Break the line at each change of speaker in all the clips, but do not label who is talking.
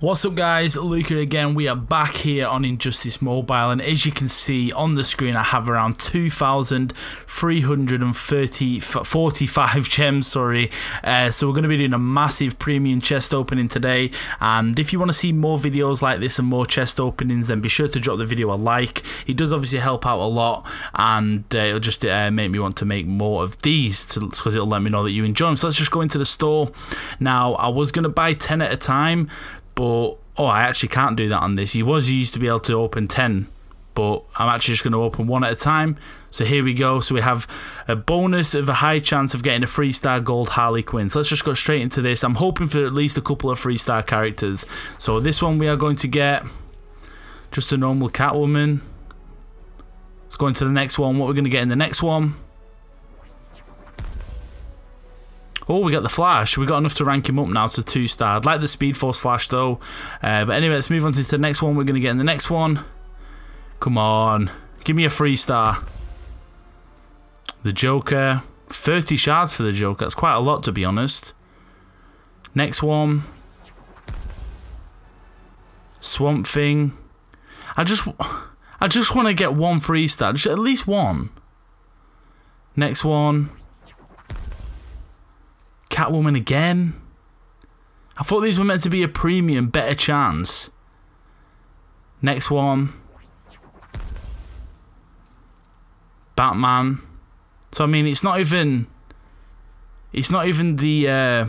What's up guys, Luca again, we are back here on Injustice Mobile and as you can see on the screen I have around 2,345 gems, sorry, uh, so we're going to be doing a massive premium chest opening today and if you want to see more videos like this and more chest openings then be sure to drop the video a like, it does obviously help out a lot and uh, it'll just uh, make me want to make more of these because it'll let me know that you enjoy them, so let's just go into the store. Now I was going to buy 10 at a time but oh, I actually can't do that on this. You was used to be able to open 10, but I'm actually just going to open one at a time. So here we go. So we have a bonus of a high chance of getting a free star gold Harley Quinn. So let's just go straight into this. I'm hoping for at least a couple of free star characters. So this one we are going to get just a normal Catwoman. Let's go into the next one. What we're going to get in the next one. Oh, we got the Flash. We got enough to rank him up now to two star. I'd like the Speed Force Flash though. Uh, but anyway, let's move on to the next one. We're going to get in the next one. Come on. Give me a free star. The Joker. 30 shards for the Joker. That's quite a lot to be honest. Next one. Swamp Thing. I just I just want to get one free star. Just at least one. Next one. Catwoman again. I thought these were meant to be a premium, better chance. Next one. Batman. So I mean, it's not even. It's not even the uh,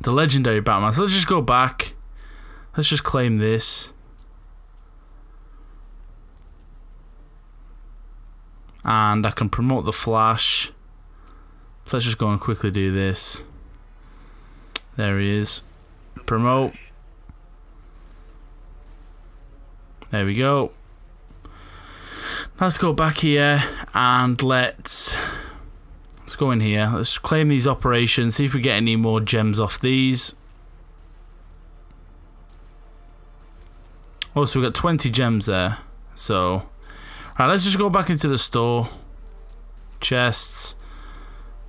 the legendary Batman. So let's just go back. Let's just claim this. And I can promote the Flash. So let's just go and quickly do this. There he is. Promote. There we go. Let's go back here and let's let's go in here. Let's claim these operations. See if we get any more gems off these. Oh, so we got 20 gems there. So, right, let's just go back into the store. Chests.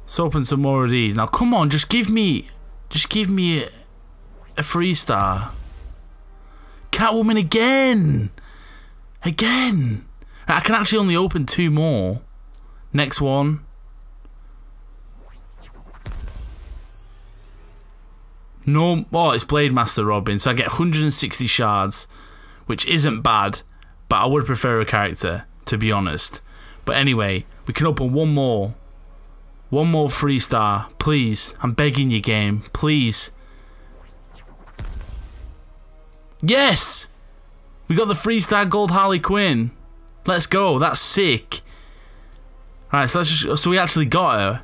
Let's open some more of these. Now, come on, just give me, just give me a, a free star. Catwoman again, again. I can actually only open two more. Next one. No, oh, it's Blade Master Robin, so I get 160 shards, which isn't bad, but I would prefer a character, to be honest. But anyway, we can open one more. One more free star, please. I'm begging you, game. Please. Yes! We got the free star gold Harley Quinn. Let's go. That's sick. Alright, so so we actually got her.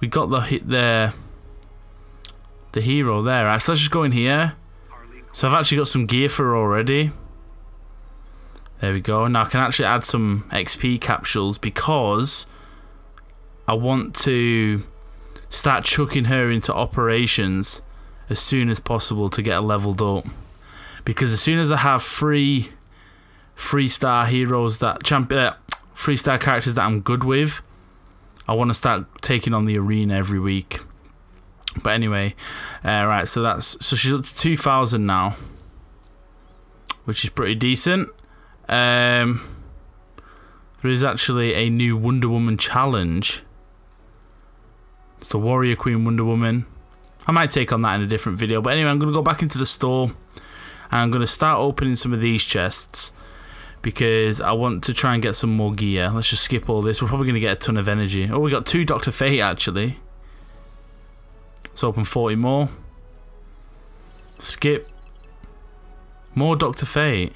We got the the the hero there. Right, so let's just go in here. So I've actually got some gear for her already. There we go. Now I can actually add some XP capsules because I want to start chucking her into operations as soon as possible to get her leveled up. Because as soon as I have three three star heroes that champ uh, three star characters that I'm good with, I want to start taking on the arena every week. But anyway, uh, right, so that's so she's up to 2,000 now, which is pretty decent. Um, there is actually a new Wonder Woman challenge it's the Warrior Queen Wonder Woman. I might take on that in a different video. But anyway, I'm going to go back into the store. And I'm going to start opening some of these chests. Because I want to try and get some more gear. Let's just skip all this. We're probably going to get a ton of energy. Oh, we got two Dr. Fate, actually. Let's open 40 more. Skip. More Dr. Fate.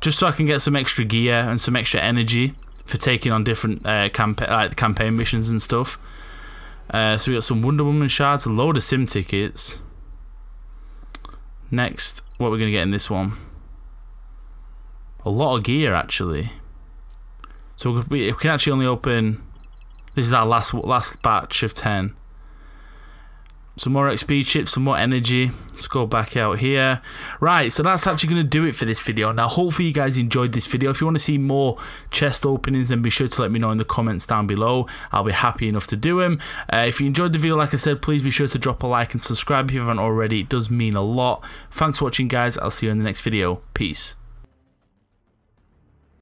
Just so I can get some extra gear and some extra energy for taking on different uh, campa uh, campaign missions and stuff. Uh, so we got some Wonder Woman shards, a load of sim tickets. Next, what we're going to get in this one? A lot of gear actually. So we can actually only open. This is our last last batch of ten. Some more XP chips, some more energy. Let's go back out here. Right, so that's actually going to do it for this video. Now, hopefully you guys enjoyed this video. If you want to see more chest openings, then be sure to let me know in the comments down below. I'll be happy enough to do them. Uh, if you enjoyed the video, like I said, please be sure to drop a like and subscribe if you haven't already. It does mean a lot. Thanks for watching, guys. I'll see you in the next video. Peace.